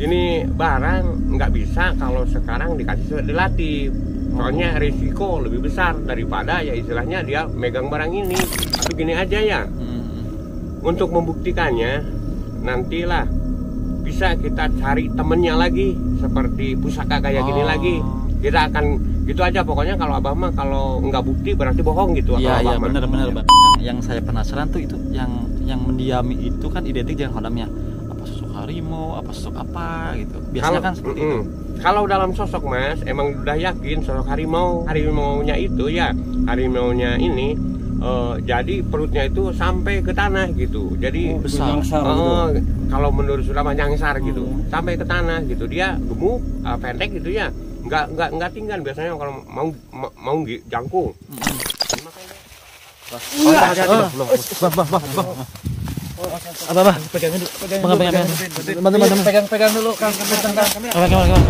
ini barang nggak bisa kalau sekarang dikasih dilatih soalnya risiko lebih besar daripada ya istilahnya dia megang barang ini atau gini aja ya Hmm. untuk membuktikannya nantilah bisa kita cari temennya lagi seperti pusaka kayak gini Oh. lagi kita akan gitu aja pokoknya kalau abah mah kalau nggak bukti berarti bohong gitu Iya iya abah mah. benar-benar Bang. Yang, yang saya penasaran tuh itu yang yang mendiami itu kan identik dengan kodamnya harimau apa sosok apa gitu biasanya Kalau- kan seperti Mm-mm. itu Kalau dalam sosok mas, emang udah yakin sosok harimau, harimaunya itu ya, harimaunya ini eh, jadi perutnya itu sampai ke tanah gitu. Jadi besar. Nyangsar eh, gitu. kalau menurut sudah nyangsar gitu, Hmm. sampai ke tanah gitu. Dia gemuk, eh, pendek gitu ya, nggak nggak nggak tinggal biasanya kalau mau mau, jangkung. Makanya Oh. Belum. Bah, bah, bah, bah. Apa, bah? Pegang dulu, pegang Pegang, dulu, pegang, pegang pegang. dulu. Bantu, bantu, Pegang, pegang dulu, Kang. Pegang, Kang. Apa?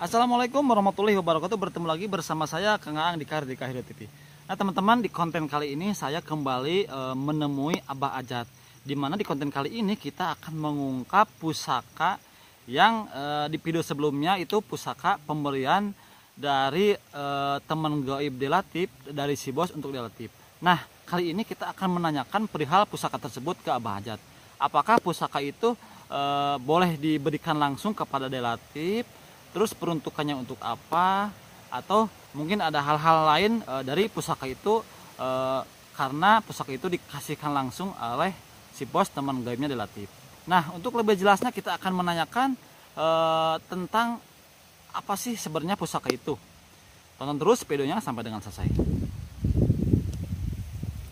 Assalamualaikum warahmatullahi wabarakatuh Bertemu lagi bersama saya Kang Aang di Kardika Hidro TV Nah teman-teman di konten kali ini saya kembali e, menemui Abah Ajat Di mana di konten kali ini kita akan mengungkap pusaka yang e, di video sebelumnya itu pusaka pemberian dari e, teman gaib Delatif dari si bos untuk Delatif Nah kali ini kita akan menanyakan perihal pusaka tersebut ke Abah Ajat Apakah pusaka itu e, boleh diberikan langsung kepada Delatif terus peruntukannya untuk apa atau mungkin ada hal-hal lain e, dari pusaka itu e, karena pusaka itu dikasihkan langsung oleh si bos teman gaibnya Delatif. Nah untuk lebih jelasnya kita akan menanyakan e, tentang apa sih sebenarnya pusaka itu. Tonton terus videonya sampai dengan selesai.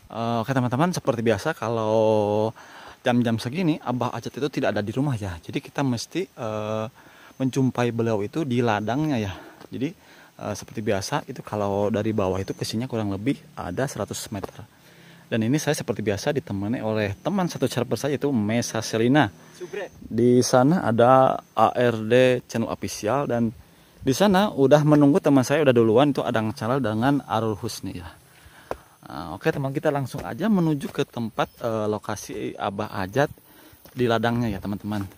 Eh, Oke teman-teman seperti biasa kalau jam-jam segini Abah Ajat itu tidak ada di rumah ya. Jadi kita mesti eh, menjumpai beliau itu di ladangnya ya. Jadi eh, seperti biasa itu kalau dari bawah itu ke sininya kurang lebih ada 100 meter. Dan ini saya seperti biasa ditemani oleh teman satu server saya itu Mesa Selina. Di sana ada ARD channel official dan di sana udah menunggu teman saya udah duluan itu ada channel dengan Arul Husni ya. Nah, oke teman kita langsung aja menuju ke tempat eh, lokasi Abah Ajat di ladangnya ya teman-teman.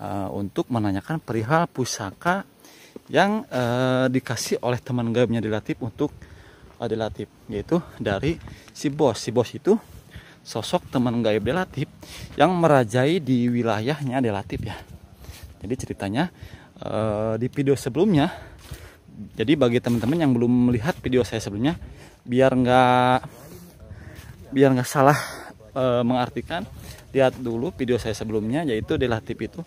Eh, untuk menanyakan perihal pusaka yang eh, dikasih oleh teman gaibnya Dilatif untuk eh, yaitu dari si bos. Si bos itu sosok teman gaib Delatif yang merajai di wilayahnya Delatif ya. Jadi ceritanya eh, di video sebelumnya jadi bagi teman-teman yang belum melihat video saya sebelumnya biar nggak biar nggak salah eh, mengartikan lihat dulu video saya sebelumnya yaitu Delatif itu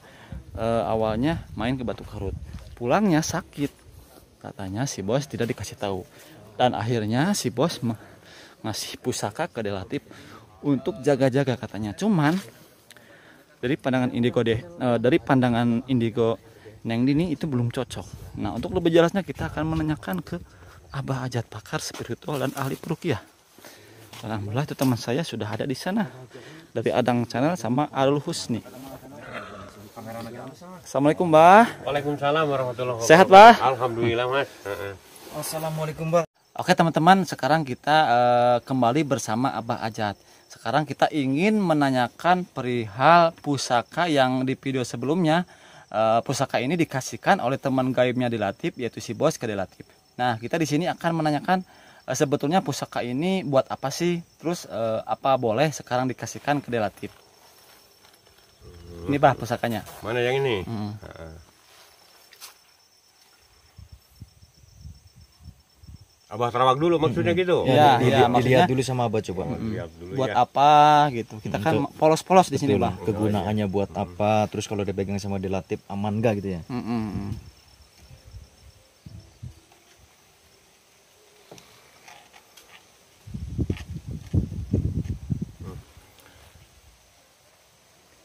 eh, awalnya main ke Batu Karut. Pulangnya sakit katanya si bos tidak dikasih tahu. Dan akhirnya si bos ngasih pusaka ke Delatif untuk jaga-jaga katanya. Cuman dari pandangan indigo deh eh, dari pandangan indigo Neng Dini itu belum cocok nah untuk lebih jelasnya kita akan menanyakan ke Abah Ajat pakar spiritual dan ahli perukiah Alhamdulillah itu teman saya sudah ada di sana dari Adang Channel sama Arul Husni Assalamualaikum Mbah Waalaikumsalam warahmatullahi wabarakatuh. Sehat, Pak? Alhamdulillah mas. Heeh. Assalamualaikum, Mbak. Oke teman-teman, sekarang kita eh, kembali bersama Abah Ajat. Sekarang kita ingin menanyakan perihal pusaka yang di video sebelumnya. Eh, pusaka ini dikasihkan oleh teman gaibnya Dilatif, yaitu si bos ke Dilatif. Nah, kita di sini akan menanyakan eh, sebetulnya pusaka ini buat apa sih? Terus eh, apa boleh sekarang dikasihkan ke Dilatif? Ini bah pusakanya. Mana yang ini? Hmm. Abah terawak dulu maksudnya gitu. Iya, iya, dilihat maksudnya- dulu sama Abah coba. Dulu Buat ya. apa gitu? Kita kan polos-polos di sini, Bah. kegunaannya buat apa? Terus kalau dipegang sama Dilatif aman gak gitu ya? Mm-mm.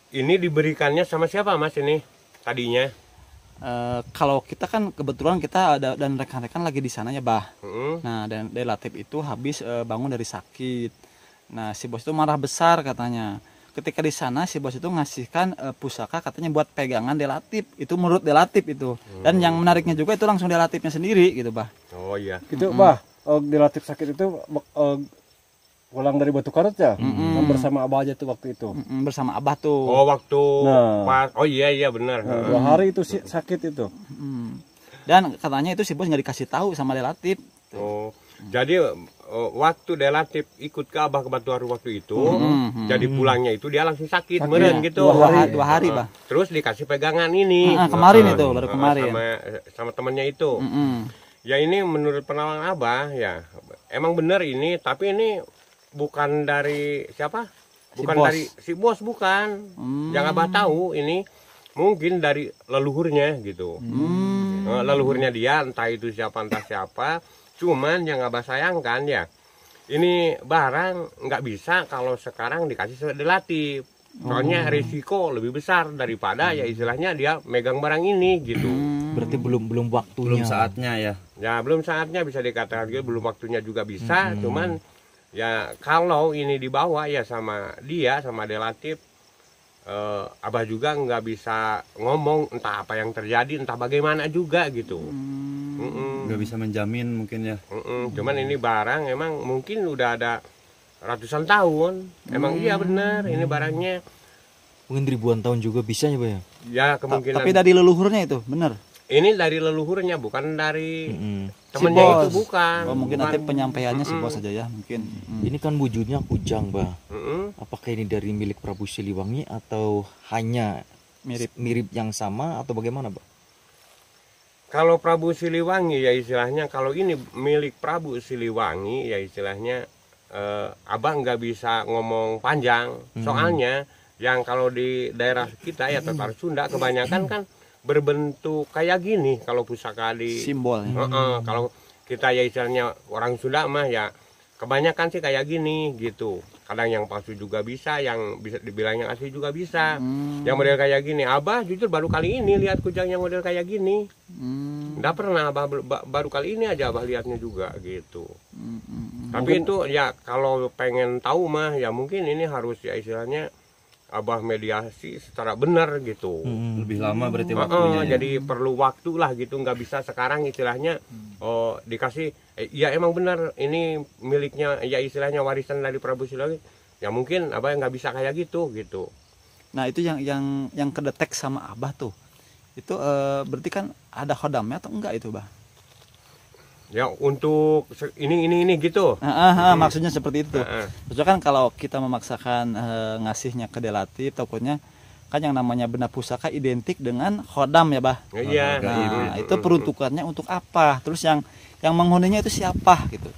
Ini diberikannya sama siapa mas ini tadinya? Eh, kalau kita kan kebetulan kita ada dan rekan-rekan lagi di sana ya bah. Heeh. Nah dan Delatif itu habis eh, bangun dari sakit. Nah si bos itu marah besar katanya. Ketika di sana si bos itu ngasihkan eh, pusaka katanya buat pegangan Delatif. Itu menurut Delatif itu. Dan yang menariknya juga itu langsung Delatifnya sendiri gitu bah. Oh iya. gitu bah oh, dilatih sakit itu eh, pulang dari Batu Karet ya kan bersama abah aja tuh waktu itu Mm-mm, bersama abah tuh Oh waktu Nah. pas oh iya iya benar. Nah, dua hari itu si- sakit itu Mm. dan katanya itu si bos nggak dikasih tahu sama relatif Oh jadi eh, waktu relatif ikut ke Abah ke Batu Haru waktu itu, jadi pulangnya itu dia langsung sakit, meren gitu. dua hari dua hari bah Terus dikasih pegangan ini. Kemarin itu, baru kemarin. Sama sama temannya itu. Mm-mm. Ya ini menurut penawaran Abah ya emang benar ini, tapi ini bukan dari siapa? Si Bukan bos. dari si bos bukan. Hmm. Yang Abah tahu ini mungkin dari leluhurnya gitu. Hmm. Eh, leluhurnya dia entah itu siapa entah siapa. Cuman yang Abah sayangkan ya ini barang nggak bisa kalau sekarang dikasih relatif. Soalnya Oh. risiko lebih besar daripada ya istilahnya dia megang barang ini gitu. Berarti belum belum waktunya. belum saatnya ya Ya belum saatnya bisa dikatakan gitu, belum waktunya juga bisa. Cuman ya kalau ini dibawa ya sama dia sama Delatif, eh, abah juga nggak bisa ngomong entah apa yang terjadi, entah bagaimana juga gitu. Mm-mm, nggak bisa menjamin mungkin ya mm-mm. Cuman ini barang emang mungkin udah ada ratusan tahun. Emang iya benar ini barangnya. Mungkin ribuan tahun juga bisa ya, Pak ya? Ya Ta- kemungkinan tapi dari leluhurnya itu bener ini dari leluhurnya bukan dari Mm-mm. temennya bos. itu bukan. oh mungkin Bukan. nanti penyampaiannya si Mm-mm. bos aja ya mungkin Mm. Ini kan wujudnya kujang, Pak. Mm-mm. Apakah ini dari milik Prabu Siliwangi atau hanya mirip mirip yang sama atau bagaimana, Pak? Kalau Prabu Siliwangi ya istilahnya kalau ini milik Prabu Siliwangi ya istilahnya eh, abang nggak bisa ngomong panjang soalnya yang kalau di daerah kita ya Tatar Sunda kebanyakan kan berbentuk kayak gini kalau pusaka di simbolnya Heeh, kalau kita ya istilahnya orang Sunda mah ya kebanyakan sih kayak gini gitu kadang yang palsu juga bisa yang bisa dibilang yang asli juga bisa Hmm. yang model kayak gini abah jujur baru kali ini lihat kujang yang model kayak gini Hmm. Nggak pernah abah baru kali ini aja abah lihatnya juga gitu Hmm, hmm, hmm. tapi itu ya kalau pengen tahu mah ya mungkin ini harus ya istilahnya abah mediasi secara benar gitu. Lebih lama berarti Heeh, waktunya ya. jadi perlu waktu lah gitu. Nggak bisa sekarang istilahnya oh dikasih eh, ya emang benar ini miliknya ya istilahnya warisan dari Prabu Siliwangi ya mungkin abah nggak bisa kayak gitu gitu. Nah itu yang yang yang kedetek sama abah tuh. Itu eh, berarti kan ada khodamnya atau enggak itu bah ya untuk ini ini ini gitu Ah, ah, ah, maksudnya seperti itu. Heeh. Maksudnya kan kalau kita memaksakan eh, ngasihnya ke delatif, takutnya kan yang namanya benda pusaka identik dengan khodam ya, Bah. iya Nah, Mm, itu mm, peruntukannya untuk apa? Terus yang yang menghuninya itu siapa gitu.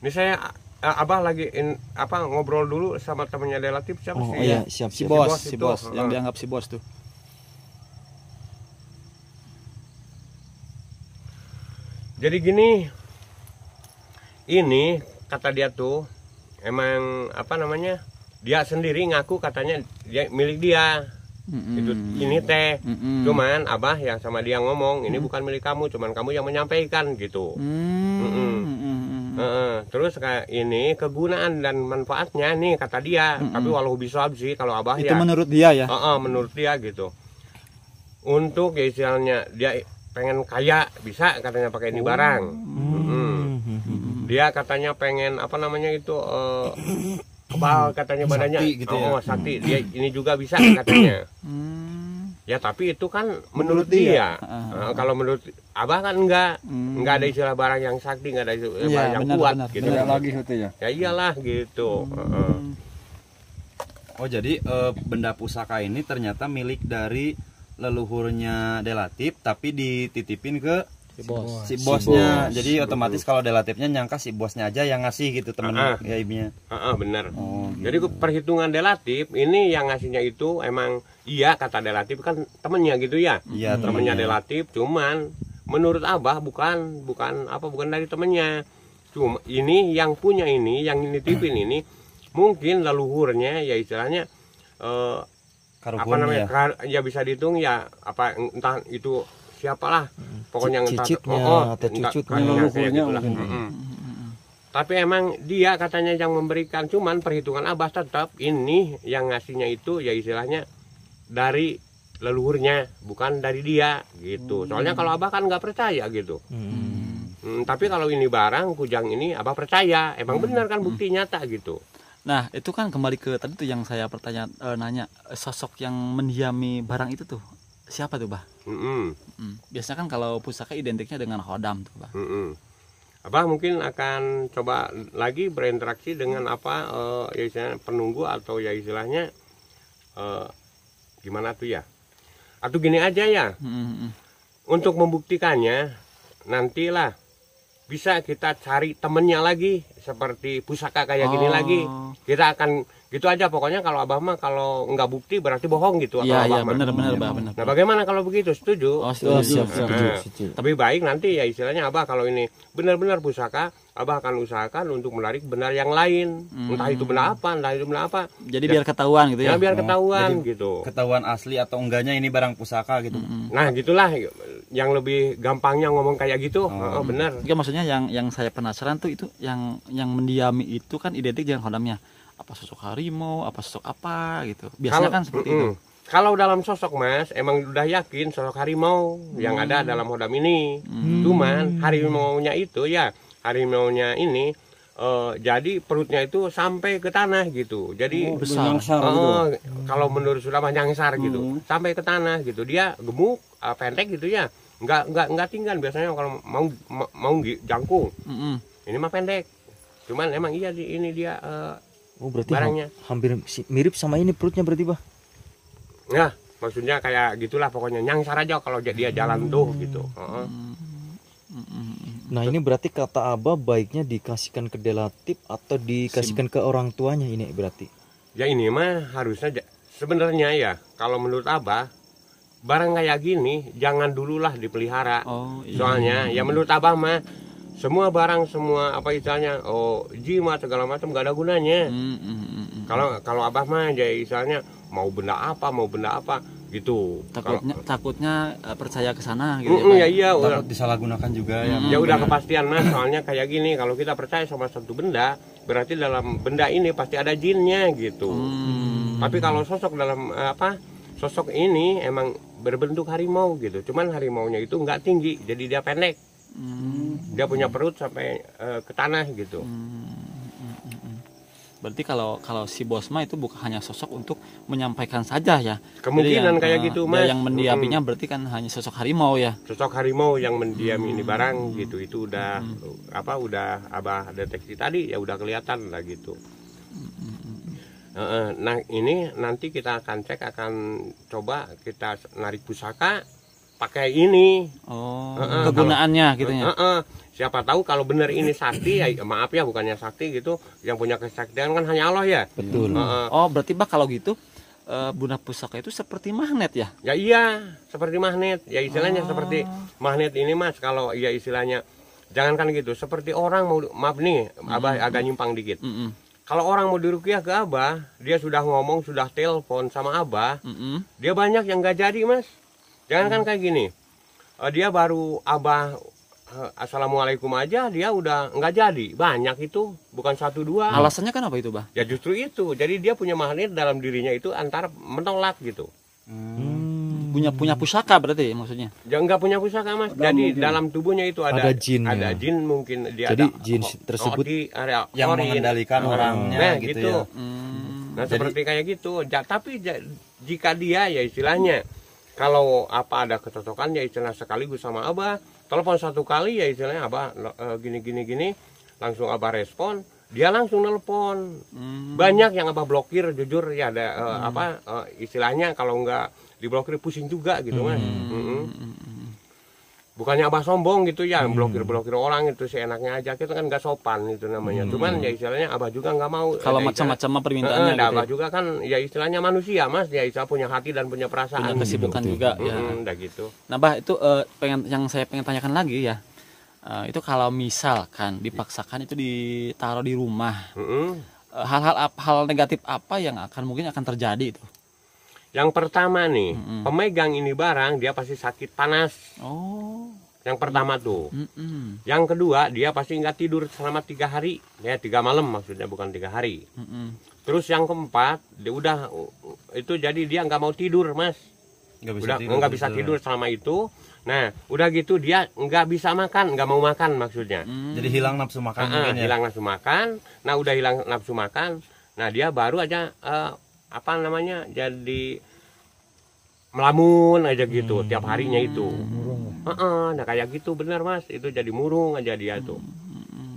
Ini saya eh, abah lagi in- apa ngobrol dulu sama temennya Delatif siapa Oh, sih? iya, siap, Si siap. bos, bos si itu, bos, yang dianggap si bos tuh. Jadi gini, ini kata dia tuh emang apa namanya? Dia sendiri ngaku katanya dia milik dia. Mm-mm. Itu ini teh. Mm-mm. Cuman abah yang sama dia ngomong ini bukan milik kamu, cuman kamu yang menyampaikan gitu. Hmm, Mm-mm. Mm-mm. Heeh. Terus kayak ini kegunaan dan manfaatnya nih kata dia. Tapi walau bisa sih kalau abah Itu ya. menurut dia ya. Heeh, menurut dia gitu. Untuk ya istilahnya dia pengen kaya bisa katanya pakai ini barang. Mm-mm. Dia katanya pengen apa namanya itu eh, kebal katanya badannya. Sakti gitu ya. Oh, sakti. Dia ini juga bisa katanya. Hmm. Ya tapi itu kan Menurut menurut, dia. dia. Eh, kalau menurut abah kan enggak. Hmm. Enggak ada istilah barang yang sakti, enggak ada istilah Iya, barang yang benar, kuat benar, gitu. tidak lagi itu ya Ya iyalah gitu. Heeh. oh jadi eh, benda pusaka ini ternyata milik dari leluhurnya Delatif tapi dititipin ke Si bos. si bosnya jadi otomatis kalau Delatifnya nyangka si bosnya aja yang ngasih gitu temen Ah, ah. gaibnya Heeh, benar. oh Jadi perhitungan delatif ini yang ngasihnya itu emang iya kata delatif kan temennya gitu ya. iya Temennya temennya delatif cuman menurut Abah bukan bukan apa bukan dari temennya. Cuma ini yang punya ini yang nitipin ini mungkin leluhurnya ya istilahnya eh, apa namanya ya kar- ya bisa dihitung ya apa entah itu siapalah. Pokoknya Cicitnya oh, oh, atau cucutnya. Leluhurnya mungkin. Tapi emang dia katanya yang memberikan cuman perhitungan abah tetap ini yang ngasihnya itu ya istilahnya dari leluhurnya bukan dari dia gitu. Soalnya kalau abah kan nggak percaya gitu. Hmm, tapi kalau ini barang kujang ini abah percaya. Emang benar kan bukti nyata gitu. Nah, itu kan kembali ke tadi tuh yang saya pertanya eh, nanya eh, sosok yang mendiami barang itu tuh siapa tuh, Bah? Mm-mm, Hmm. Biasanya kan kalau pusaka identiknya dengan hodam tuh, Bah. mm-mm. abah mungkin akan coba lagi berinteraksi dengan apa eh, ya istilahnya penunggu atau ya istilahnya eh, gimana tuh ya atau gini aja ya hmm, hmm. untuk membuktikannya nantilah bisa kita cari temennya lagi seperti pusaka kayak gini Oh. lagi kita akan gitu aja pokoknya kalau abah mah kalau nggak bukti berarti bohong gitu Iya, iya, abah mah. benar benar, Bah, benar. nah bagaimana kalau begitu setuju Oh, Oh, setuju. siap, setuju. setuju, Nah, setuju. lebih baik nanti ya istilahnya abah kalau ini benar-benar pusaka abah akan usahakan untuk menarik benar yang lain entah itu benda apa entah itu benda apa Jadi biar ketahuan gitu ya ya. biar Oh, ketahuan jadi gitu Ketahuan asli atau enggaknya ini barang pusaka gitu. nah gitulah yang lebih gampangnya ngomong kayak gitu oh, benar Enggak maksudnya yang yang saya penasaran tuh itu yang yang mendiami itu kan identik dengan hodamnya. Apa sosok harimau, apa sosok apa gitu. Biasanya kan seperti itu. mm-mm. Kalau dalam sosok Mas, emang udah yakin sosok harimau yang ada dalam hodam ini. Cuman harimaunya itu ya, harimaunya ini eh, jadi perutnya itu sampai ke tanah gitu. Jadi Oh, besar. nyangsar eh, gitu. kalau menurut sudah nyangsar gitu, sampai ke tanah gitu. Dia gemuk, eh, pendek gitu ya. Nggak nggak nggak tinggal biasanya kalau mau mau, mau jangkung. Mm-mm. Ini mah pendek. Cuman emang iya di- ini dia eh, Oh, berarti Barangnya. ham- hampir mirip sama ini perutnya berarti, Bah. Nah, maksudnya kayak gitulah pokoknya nyangsar aja kalau dia jalan tuh gitu. Heeh. Nah, ini berarti kata Abah baiknya dikasihkan ke delatip atau dikasihkan ke orang tuanya ini berarti. Ya ini mah harusnya sebenarnya ya kalau menurut Abah barang kayak gini jangan dululah dipelihara. Oh, iya. Soalnya ya menurut Abah mah semua barang semua apa istilahnya oh jimat segala macam gak ada gunanya. Mm, mm, mm, mm. Kalau kalau Abah mah ya istilahnya mau benda apa mau benda apa gitu. Kalau Takutnya takutnya eh, percaya ke sana gitu Mm-mm, ya, ya iya udah Takut disalahgunakan juga ya. ya udah kepastian mas soalnya kayak gini kalau kita percaya sama satu benda berarti dalam benda ini pasti ada jinnya gitu Hmm. tapi kalau sosok dalam eh, apa sosok ini emang berbentuk harimau gitu cuman harimaunya itu nggak tinggi jadi dia pendek Hmm. dia punya perut sampai eh, ke tanah gitu. Berarti kalau kalau si Bosma itu bukan hanya sosok untuk menyampaikan saja ya. Kemungkinan Jadi kayak eh, gitu, dia Mas. Yang mendiaminya berarti kan hanya sosok harimau ya. sosok harimau yang mendiam ini barang gitu. Itu udah apa udah abah deteksi tadi ya udah kelihatan lah gitu. Heeh, nah ini nanti kita akan cek akan coba kita narik pusaka pakai ini Oh, Heeh, kegunaannya gitu ya. Heeh, siapa tahu kalau benar ini sakti ya maaf ya bukannya sakti gitu yang punya kesaktian kan hanya Allah ya Betul. Heeh. Oh, berarti Bah kalau gitu eh, bunda pusaka itu seperti magnet ya. Ya iya, seperti magnet. Ya istilahnya seperti magnet ini mas. Kalau ya istilahnya, jangankan gitu. Seperti orang mau, maaf nih, abah agak nyimpang dikit. Mm-mm. Kalau orang mau dirukiah ke abah, dia sudah ngomong, sudah telepon sama abah, Mm-mm. dia banyak yang nggak jadi mas. Jangankan kayak gini, eh, dia baru abah eh, assalamualaikum aja, dia udah nggak jadi. Banyak itu, bukan satu dua. Alasannya kan apa itu, Bah? Ya justru itu. Jadi dia punya magnet dalam dirinya itu antara menolak gitu. Punya punya pusaka berarti maksudnya. Ya nggak punya pusaka mas. Jadi dalam tubuhnya itu ada Ada jin, ada ya. jin mungkin dia Jadi ada jin tersebut odi, area Yang orin. mengendalikan Oh, orangnya nah, gitu gitu. ya. Hmm. Nah seperti kayak gitu. Ja- tapi ja- jika dia ya istilahnya kalau apa ada kecocokan ya istilah sekaligus sama abah. Telepon satu kali ya istilahnya abah eh, gini gini gini. Langsung abah respon dia langsung nelpon. Hmm. banyak yang abah blokir jujur ya ada eh, apa eh, istilahnya kalau nggak diblokir pusing juga gitu mas. Mm-mm. Bukannya abah sombong gitu ya blokir blokir orang itu seenaknya aja kita kan nggak sopan itu namanya cuman ya istilahnya abah juga nggak mau Kalau istilah- macam-macam permintaannya nah, gitu. abah ya. juga kan ya istilahnya manusia mas ya istilah punya hati dan punya perasaan Punya kesibukan juga ya. Mm-mm, udah gitu Nah, Bah, itu eh, pengen yang saya pengen tanyakan lagi ya. Eh, itu kalau misalkan dipaksakan itu ditaruh di rumah, Mm-mm. eh, hal-hal ap- hal negatif apa yang akan mungkin akan terjadi itu? Yang pertama nih pemegang ini barang dia pasti sakit panas. Oh. yang pertama tuh. Mm-mm. yang kedua dia pasti nggak tidur selama tiga hari. Ya tiga malam maksudnya bukan tiga hari. Mm-mm. terus yang keempat dia udah itu jadi dia nggak mau tidur mas. Nggak bisa udah tidur nggak bisa tidur selama itu. Nah udah gitu dia nggak bisa makan nggak mau makan maksudnya. Jadi hilang nafsu makan Ah, ah, mungkin ya? hilang nafsu makan. Nah udah hilang nafsu makan. Nah dia baru aja eh, apa namanya jadi melamun aja gitu tiap harinya itu. Heeh, nah kayak gitu benar mas. Itu jadi murung aja dia tuh.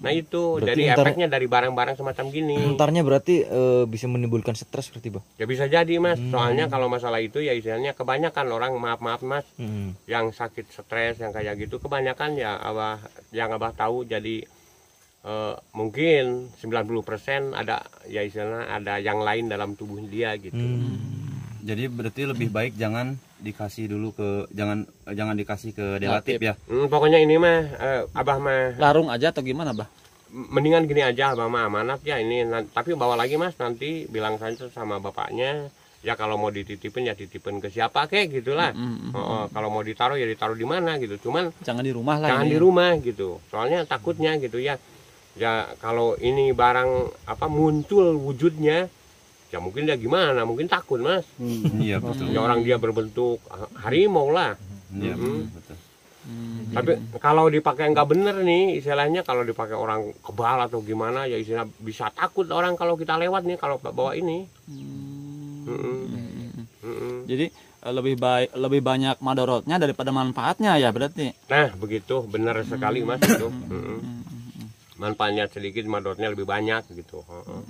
Nah itu Berarti jadi ntar- efeknya dari barang-barang semacam gini. Entarnya berarti eh, bisa menimbulkan stres berarti, Bah. ya bisa jadi mas. Soalnya kalau masalah itu ya istilahnya kebanyakan orang maaf maaf mas Hmm. yang sakit stres yang kayak gitu kebanyakan ya abah yang abah tahu jadi eh, mungkin 90% ada ya istilahnya ada yang lain dalam tubuh dia gitu. Hmm. jadi berarti lebih baik jangan dikasih dulu ke jangan jangan dikasih ke delatif ya? Hmm, pokoknya ini mah eh, abah mah larung aja atau gimana bah mendingan gini aja abah mah amanat ya ini. Nan- tapi bawa lagi mas nanti bilang saja sama bapaknya ya kalau mau dititipin ya titipin ke siapa kek gitulah. Mm-mm. Oh, oh, kalau mau ditaruh ya ditaruh di mana gitu. Cuman jangan di rumah lah jangan ini. di rumah gitu. Soalnya takutnya gitu ya ya kalau ini barang apa muncul wujudnya ya mungkin dia gimana? Mungkin takut mas. Iya betul. Ya orang dia berbentuk harimau lah. Iya Mm-mm. betul Hmm. tapi kalau dipakai nggak bener nih istilahnya kalau dipakai orang kebal atau gimana ya istilah bisa takut orang kalau kita lewat nih kalau bawa ini. Hmm. Mm-mm. Mm-mm. jadi eh, lebih baik lebih banyak madorotnya daripada manfaatnya ya berarti? Nah begitu. Benar sekali mas itu. Mm-mm. Manfaatnya sedikit madorotnya lebih banyak gitu Heeh.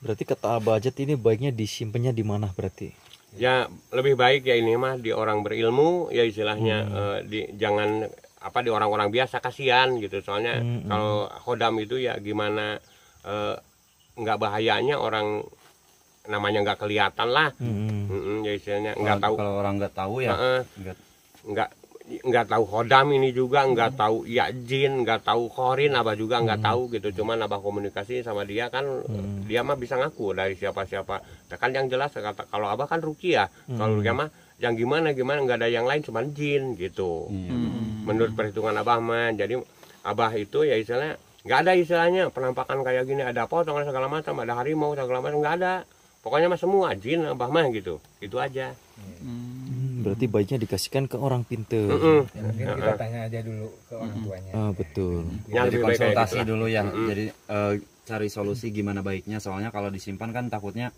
Berarti kata Ajat ini baiknya disimpannya di mana berarti? ya lebih baik ya ini mah di orang berilmu ya istilahnya Hmm. eh, di jangan apa di orang-orang biasa kasihan gitu soalnya Hmm, hmm. kalau hodam itu ya gimana eh, nggak bahayanya orang namanya nggak kelihatan lah Hmm. Mm-mm, ya istilahnya nggak tahu kalau orang nggak tahu ya Heeh. nggak nggak nggak tahu hodam ini juga nggak tahu ya jin nggak tahu korin abah juga nggak tahu gitu. Cuman abah komunikasi sama dia kan Hmm. dia mah bisa ngaku dari siapa-siapa. Nah, kan yang jelas kata kalau abah kan rukiah kalau rukiah mah yang gimana gimana nggak ada yang lain cuman jin gitu. Iya. menurut perhitungan abah mah jadi abah itu ya istilahnya nggak ada istilahnya penampakan kayak gini ada pocong ada segala macam ada harimau segala macam nggak ada. Pokoknya mah semua jin abah mah gitu. Itu aja. Hmm, berarti baiknya dikasihkan ke orang pinter. Mm-mm. Ya, mungkin kita tanya aja dulu ke orang tuanya. Ah, betul. Yang jadi kayak konsultasi gitu lah. dulu ya Mm-mm. jadi eh, cari solusi gimana baiknya soalnya kalau disimpan kan takutnya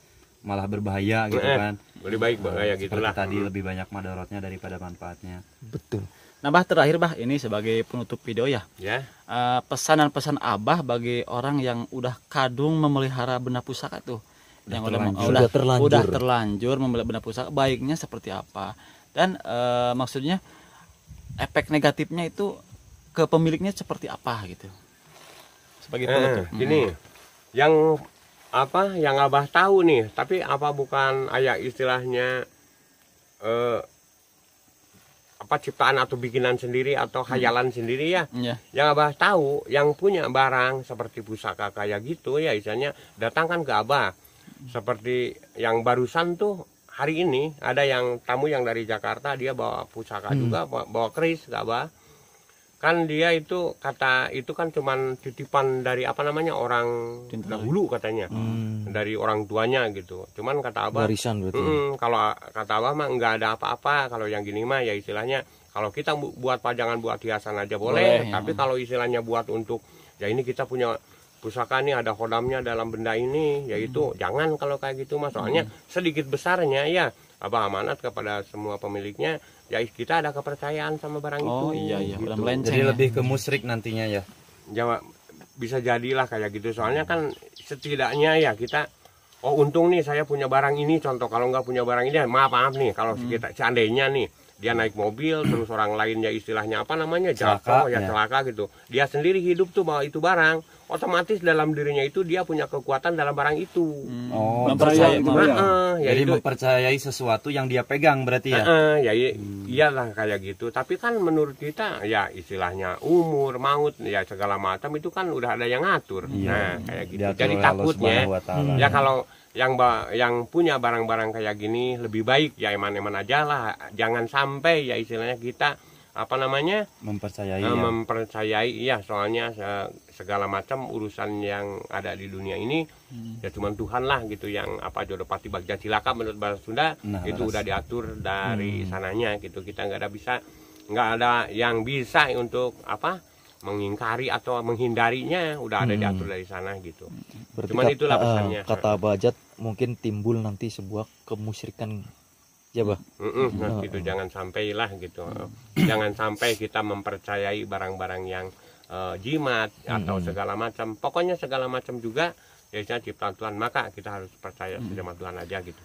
malah berbahaya gitu Eh, kan lebih baik kayak seperti gitulah tadi lebih banyak madorotnya daripada manfaatnya Betul. nah bah terakhir bah ini sebagai penutup video ya ya Eh, pesan dan pesan abah bagi orang yang udah kadung memelihara benda pusaka tuh Udah yang udah terlanjur. udah, Sudah terlanjur. udah terlanjur memelihara benda pusaka baiknya seperti apa? Dan eh, maksudnya efek negatifnya itu ke pemiliknya seperti apa gitu? Sebagai Eh, penutup. Gini yang apa yang abah tahu nih tapi apa bukan ayah istilahnya eh, apa ciptaan atau bikinan sendiri atau khayalan sendiri ya? Hmm, ya yang abah tahu yang punya barang seperti pusaka kayak gitu ya istilahnya datangkan ke abah seperti yang barusan tuh hari ini ada yang tamu yang dari Jakarta dia bawa pusaka juga bawa, bawa keris ke abah kan dia itu kata itu kan cuman titipan dari apa namanya orang dahulu katanya. Hmm, dari orang tuanya gitu. Cuman kata abah warisan berarti. Mm-mm, kalau kata abah mah nggak ada apa-apa. Kalau yang gini mah ya istilahnya kalau kita bu- buat pajangan buat hiasan aja boleh, Boleh, ya. tapi kalau istilahnya buat untuk ya ini kita punya pusaka nih ada kodamnya dalam benda ini yaitu Hmm. jangan kalau kayak gitu mas. Soalnya sedikit besarnya ya. Abah amanat kepada semua pemiliknya ya kita ada kepercayaan sama barang itu. oh iya. Iya udah gitu. melenceng jadi ya. lebih ke musrik nantinya ya? Jawa bisa jadilah kayak gitu. Soalnya kan setidaknya ya kita oh untung nih saya punya barang ini. Contoh kalau nggak punya barang ini maaf maaf nih. Kalau Hmm. kita seandainya nih dia naik mobil terus orang lainnya istilahnya apa namanya? Celaka, jatuh ya ya. celaka gitu. Dia sendiri hidup tuh bawa itu barang. Otomatis dalam dirinya itu dia punya kekuatan dalam barang itu. Hmm, Oh, mempercayai ya. Heeh, ya jadi itu. mempercayai sesuatu yang dia pegang berarti ya? Heeh, ya i- iyalah kayak gitu. Tapi kan menurut kita ya istilahnya umur maut ya segala macam itu kan udah ada yang ngatur. Nah kayak gitu. Diatur jadi takutnya ya kalau yang ba- yang punya barang-barang kayak gini lebih baik. Ya eman-eman aja lah. Jangan sampai ya istilahnya kita apa namanya mempercayai eh, ya. mempercayai. Iya soalnya segala macam urusan yang ada di dunia ini ya cuman Tuhan lah gitu yang apa jodoh pasti bagian cilaka menurut bahasa Sunda Nah, itu udah diatur dari sananya gitu. Kita nggak ada bisa nggak ada yang bisa untuk apa mengingkari atau menghindarinya. Udah ada Hmm. diatur dari sana gitu. Berarti Cuman kata, itulah eh, pesannya. kata Abah Ajat mungkin timbul nanti sebuah kemusyrikan. Ya, Bah. Mm-mm, nah, Oh, gitu oh. jangan sampai lah gitu jangan sampai kita mempercayai barang-barang yang eh, jimat atau Mm-mm. segala macam pokoknya segala macam juga ya ciptaan Tuhan maka kita harus percaya sama Tuhan aja gitu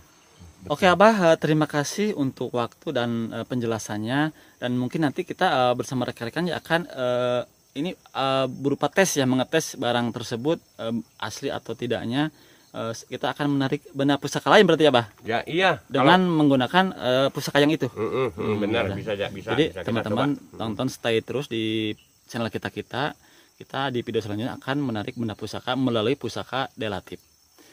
Oke Abah, eh, terima kasih untuk waktu dan eh, penjelasannya dan mungkin nanti kita eh, bersama rekan-rekan ya akan eh, ini eh, berupa tes ya mengetes barang tersebut eh, asli atau tidaknya Eh, kita akan menarik benda pusaka lain berarti ya Bah ya iya dengan menggunakan eh, pusaka yang itu. kalau, mm, benar udah. bisa ya bisa Jadi bisa kita teman-teman tonton stay terus di channel kita kita kita di video selanjutnya akan menarik benda pusaka melalui pusaka delatif.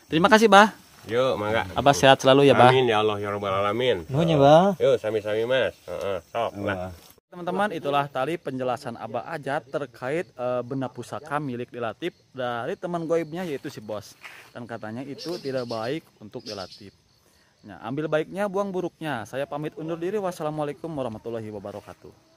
Terima kasih Bah. yuk mangga Abah sehat selalu ya Bah. amin ya Allah ya Rabbal alamin Nuhun ya, Bah. yuk sami-sami mas Heeh, sok lah Wah. Teman-teman, itulah tadi penjelasan Abah Ajat terkait eh, benda pusaka milik Delatif dari teman goibnya yaitu si bos. Dan katanya itu tidak baik untuk Delatif. Nah, ambil baiknya, buang buruknya. Saya pamit undur diri. Wassalamualaikum warahmatullahi wabarakatuh.